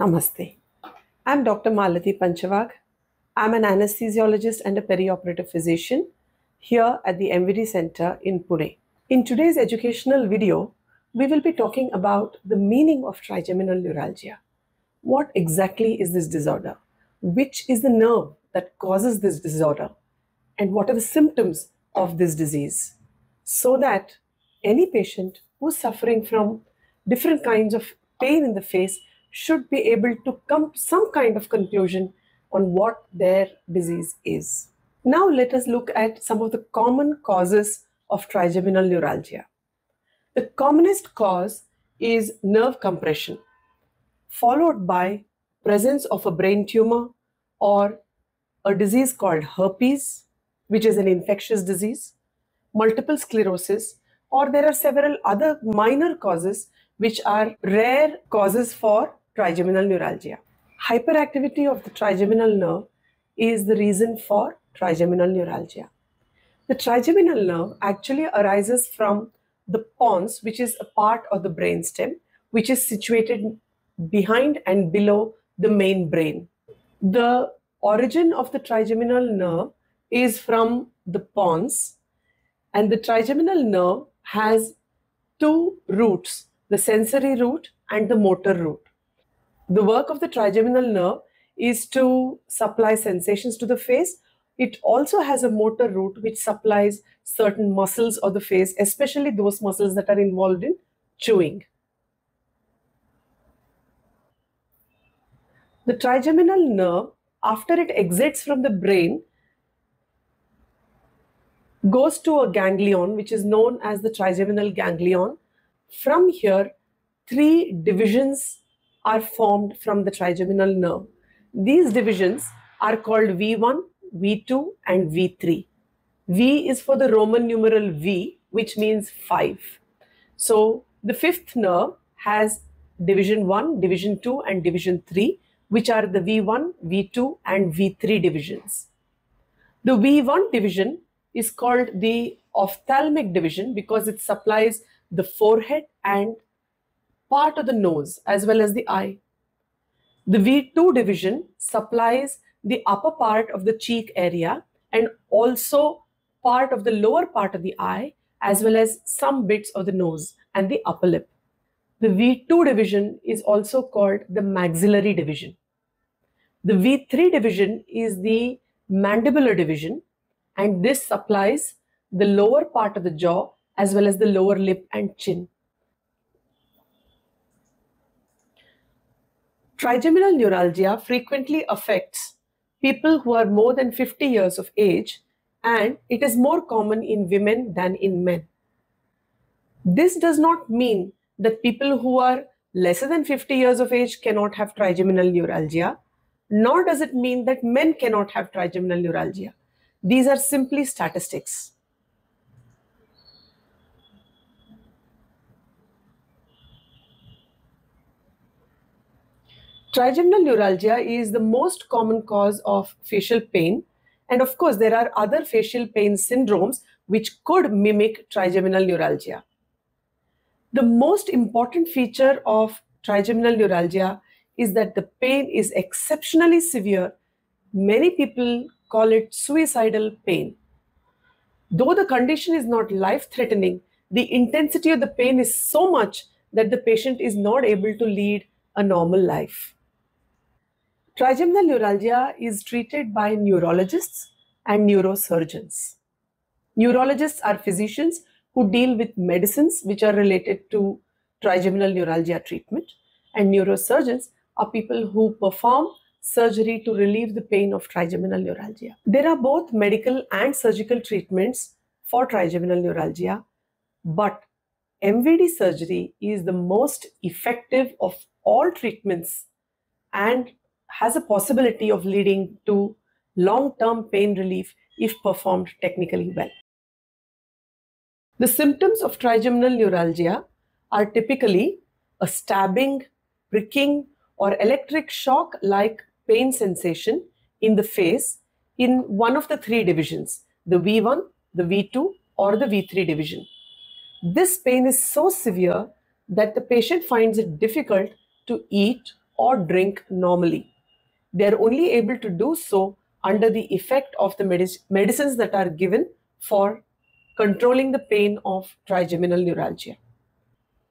Namaste. I'm Dr. Malati Panchwagh. I'm an anesthesiologist and a perioperative physician here at the MVD Center in Pune. In today's educational video, we will be talking about the meaning of trigeminal neuralgia. What exactly is this disorder? Which is the nerve that causes this disorder? And what are the symptoms of this disease? So that any patient who's suffering from different kinds of pain in the face should be able to come to some kind of conclusion on what their disease is. Now let us look at some of the common causes of trigeminal neuralgia. The commonest cause is nerve compression, followed by presence of a brain tumor or a disease called herpes, which is an infectious disease, multiple sclerosis, or there are several other minor causes which are rare causes for trigeminal neuralgia. Hyperactivity of the trigeminal nerve is the reason for trigeminal neuralgia. The trigeminal nerve actually arises from the pons, which is a part of the brainstem, which is situated behind and below the main brain. The origin of the trigeminal nerve is from the pons, and the trigeminal nerve has two roots the sensory root and the motor root. The work of the trigeminal nerve is to supply sensations to the face. It also has a motor root which supplies certain muscles of the face, especially those muscles that are involved in chewing. The trigeminal nerve, after it exits from the brain, goes to a ganglion which is known as the trigeminal ganglion. From here, three divisions are formed from the trigeminal nerve. These divisions are called V1, V2, and V3. V is for the Roman numeral V, which means 5. So the fifth nerve has division 1, division 2, and division 3, which are the V1, V2, and V3 divisions. The V1 division is called the ophthalmic division because it supplies the forehead and part of the nose as well as the eye. The V2 division supplies the upper part of the cheek area and also part of the lower part of the eye as well as some bits of the nose and the upper lip. The V2 division is also called the maxillary division. The V3 division is the mandibular division and this supplies the lower part of the jaw as well as the lower lip and chin. Trigeminal neuralgia frequently affects people who are more than 50 years of age and it is more common in women than in men. This does not mean that people who are lesser than 50 years of age cannot have trigeminal neuralgia, nor does it mean that men cannot have trigeminal neuralgia. These are simply statistics. Trigeminal neuralgia is the most common cause of facial pain. And of course, there are other facial pain syndromes which could mimic trigeminal neuralgia. The most important feature of trigeminal neuralgia is that the pain is exceptionally severe. Many people call it suicidal pain. Though the condition is not life threatening, the intensity of the pain is so much that the patient is not able to lead a normal life. Trigeminal neuralgia is treated by neurologists and neurosurgeons. Neurologists are physicians who deal with medicines which are related to trigeminal neuralgia treatment, and neurosurgeons are people who perform surgery to relieve the pain of trigeminal neuralgia. There are both medical and surgical treatments for trigeminal neuralgia, but MVD surgery is the most effective of all treatments and has a possibility of leading to long term pain relief if performed technically well. The symptoms of trigeminal neuralgia are typically a stabbing, pricking, or electric shock like pain sensation in the face in one of the three divisions the V1, the V2, or the V3 division. This pain is so severe that the patient finds it difficult to eat or drink normally. They are only able to do so under the effect of the medic- medicines that are given for controlling the pain of trigeminal neuralgia.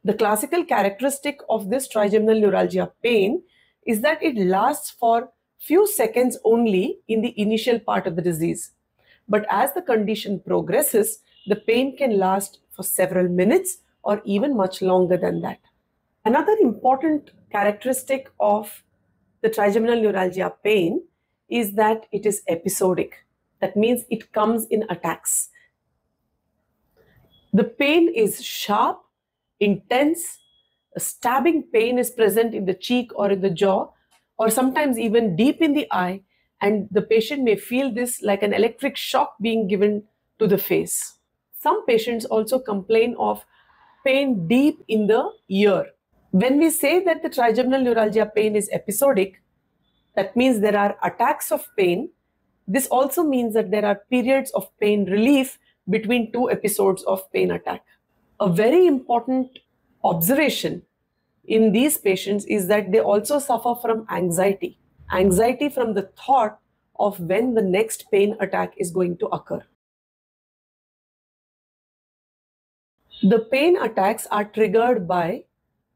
The classical characteristic of this trigeminal neuralgia pain is that it lasts for few seconds only in the initial part of the disease. But as the condition progresses, the pain can last for several minutes or even much longer than that. Another important characteristic of the trigeminal neuralgia pain is that it is episodic. That means it comes in attacks. The pain is sharp, intense, a stabbing pain is present in the cheek or in the jaw, or sometimes even deep in the eye, and the patient may feel this like an electric shock being given to the face. Some patients also complain of pain deep in the ear. When we say that the trigeminal neuralgia pain is episodic, that means there are attacks of pain. This also means that there are periods of pain relief between two episodes of pain attack. A very important observation in these patients is that they also suffer from anxiety. Anxiety from the thought of when the next pain attack is going to occur. The pain attacks are triggered by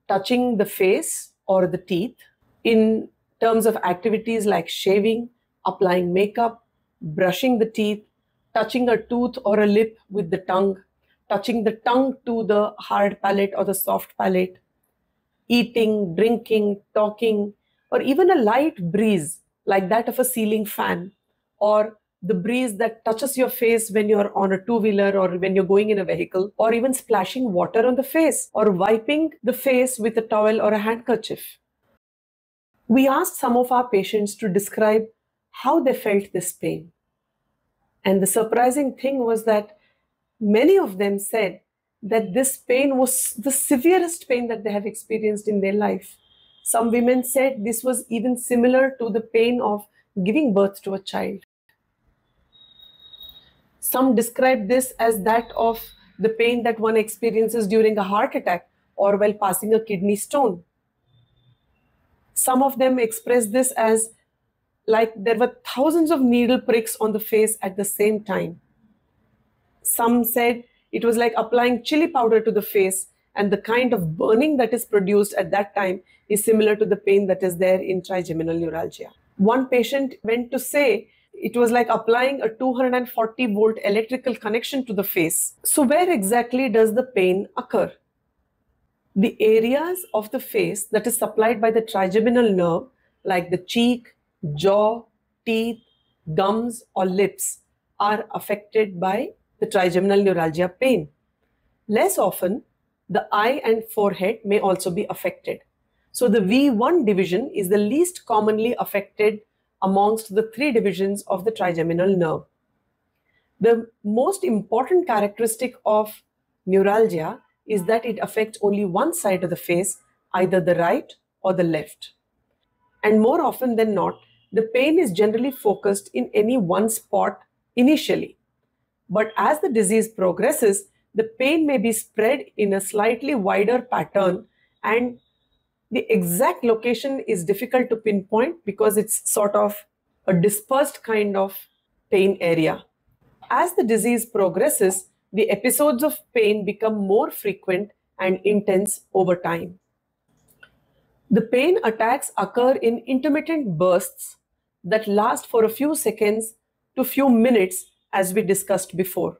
touching the face or the teeth in terms of activities like shaving, applying makeup, brushing the teeth, touching a tooth or a lip with the tongue, touching the tongue to the hard palate or the soft palate, eating, drinking, talking, or even a light breeze like that of a ceiling fan or the breeze that touches your face when you're on a two wheeler or when you're going in a vehicle, or even splashing water on the face or wiping the face with a towel or a handkerchief. We asked some of our patients to describe how they felt this pain. And the surprising thing was that many of them said that this pain was the severest pain that they have experienced in their life. Some women said this was even similar to the pain of giving birth to a child. Some describe this as that of the pain that one experiences during a heart attack or while passing a kidney stone. Some of them express this as like there were thousands of needle pricks on the face at the same time. Some said it was like applying chili powder to the face, and the kind of burning that is produced at that time is similar to the pain that is there in trigeminal neuralgia. One patient went to say it was like applying a 240 volt electrical connection to the face. So, where exactly does the pain occur? The areas of the face that is supplied by the trigeminal nerve, like the cheek, jaw, teeth, gums, or lips, are affected by the trigeminal neuralgia pain. Less often, the eye and forehead may also be affected. So, the V1 division is the least commonly affected amongst the three divisions of the trigeminal nerve. The most important characteristic of neuralgia is that it affects only one side of the face, either the right or the left. And more often than not, the pain is generally focused in any one spot initially. But as the disease progresses, the pain may be spread in a slightly wider pattern and the exact location is difficult to pinpoint because it's sort of a dispersed kind of pain area. As the disease progresses, the episodes of pain become more frequent and intense over time. The pain attacks occur in intermittent bursts that last for a few seconds to few minutes as we discussed before.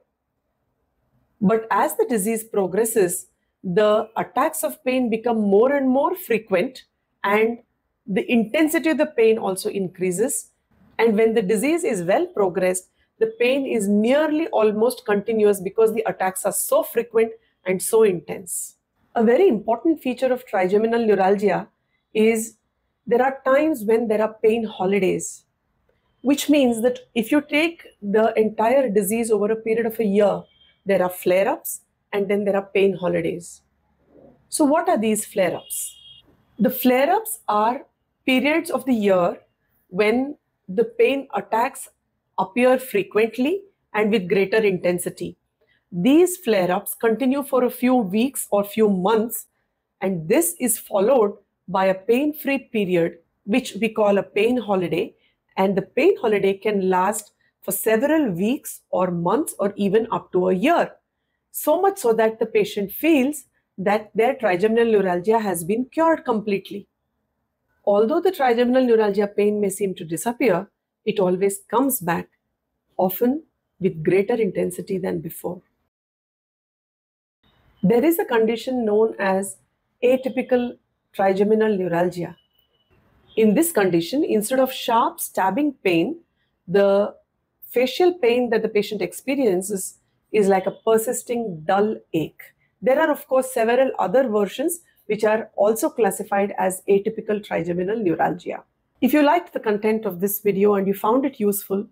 But as the disease progresses, the attacks of pain become more and more frequent and the intensity of the pain also increases. And when the disease is well progressed, the pain is nearly almost continuous because the attacks are so frequent and so intense. A very important feature of trigeminal neuralgia is there are times when there are pain holidays, which means that if you take the entire disease over a period of a year, there are flare ups and then there are pain holidays. So, what are these flare ups? The flare ups are periods of the year when the pain attacks appear frequently and with greater intensity. These flare ups continue for a few weeks or few months, and this is followed by a pain-free period, which we call a pain holiday, and the pain holiday can last for several weeks or months or even up to a year. So much so that the patient feels that their trigeminal neuralgia has been cured completely. Although the trigeminal neuralgia pain may seem to disappear, it always comes back, often with greater intensity than before. There is a condition known as atypical trigeminal neuralgia. In this condition, instead of sharp stabbing pain, the facial pain that the patient experiences is like a persisting dull ache. There are, of course, several other versions which are also classified as atypical trigeminal neuralgia. If you liked the content of this video and you found it useful,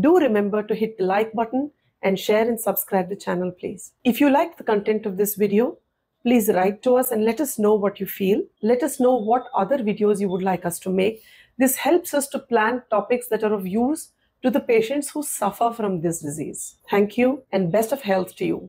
do remember to hit the like button and share and subscribe the channel please. If you liked the content of this video, please write to us and let us know what you feel. Let us know what other videos you would like us to make. This helps us to plan topics that are of use to the patients who suffer from this disease. Thank you and best of health to you.